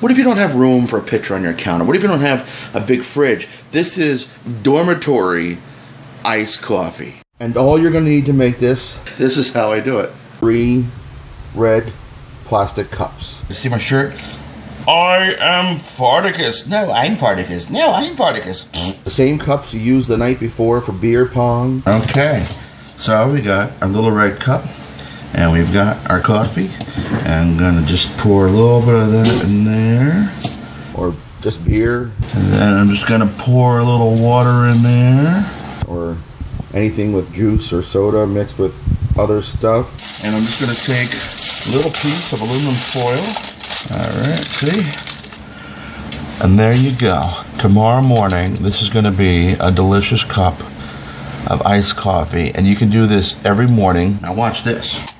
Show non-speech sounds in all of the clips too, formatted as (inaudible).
What if you don't have room for a pitcher on your counter? What if you don't have a big fridge? This is dormitory iced coffee. And all you're going to need to make this, this is how I do it. Three red plastic cups. You see my shirt? I am Farticus. No, I'm Farticus. No, I'm Farticus. The same cups you used the night before for beer pong. Okay, so we got our little red cup, and we've got our coffee. I'm gonna just pour a little bit of that in there, or just beer. And then I'm just gonna pour a little water in there, or anything with juice or soda mixed with other stuff. And I'm just gonna take a little piece of aluminum foil all right, see? And there you go. Tomorrow morning, this is going to be a delicious cup of iced coffee. And you can do this every morning. Now watch this.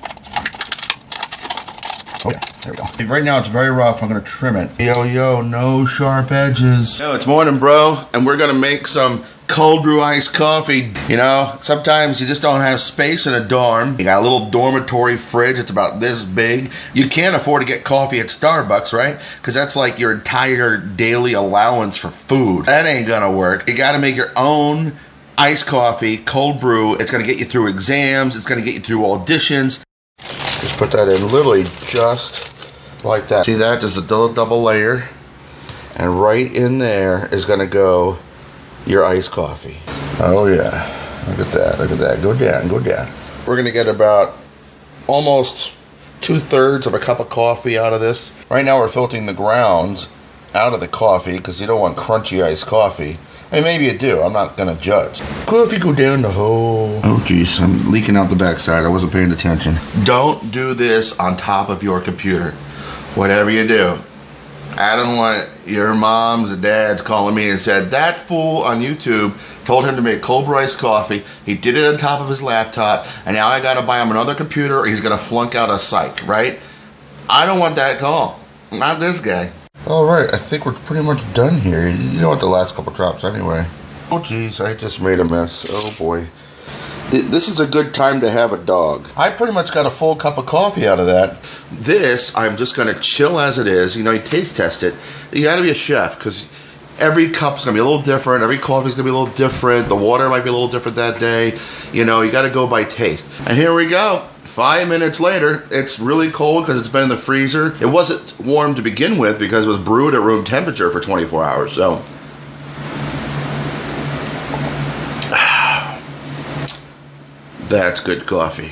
Oh there we go. Right now it's very rough. I'm going to trim it. Yo, yo, no sharp edges. Yo, it's morning, bro. And we're going to make some cold brew iced coffee. You know, sometimes you just don't have space in a dorm. You got a little dormitory fridge. It's about this big. You can't afford to get coffee at Starbucks, right? Because that's like your entire daily allowance for food. That ain't gonna work. You gotta make your own iced coffee, cold brew. It's gonna get you through exams. It's gonna get you through auditions. Put that in literally just like that. See that? Just a double, double layer. And right in there is gonna go your iced coffee. Oh yeah, look at that, look at that. Go down, go down. We're gonna get about almost two thirds of a cup of coffee out of this. Right now we're filtering the grounds out of the coffee because you don't want crunchy iced coffee. Mean, maybe you do. I'm not gonna judge. Cool if you go down the hole. Oh, jeez, I'm leaking out the backside. I wasn't paying attention. Don't do this on top of your computer. Whatever you do, I don't want your moms and dads calling me and said that fool on YouTube told him to make cold brew iced coffee. He did it on top of his laptop, and now I got to buy him another computer, or he's gonna flunk out a psych. Right? I don't want that call. Not this guy. All right, I think we're pretty much done here. You know what the last couple drops anyway. Oh geez, I just made a mess. Oh boy. This is a good time to have a dog. I pretty much got a full cup of coffee out of that. This, I'm just going to chill as it is. You know, you taste test it. You got to be a chef because every cup's going to be a little different. Every coffee's going to be a little different. The water might be a little different that day. You know, you got to go by taste. And here we go. Five minutes later, it's really cold because it's been in the freezer. It wasn't warm to begin with because it was brewed at room temperature for 24 hours. So (sighs) That's good coffee.